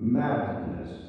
Madness.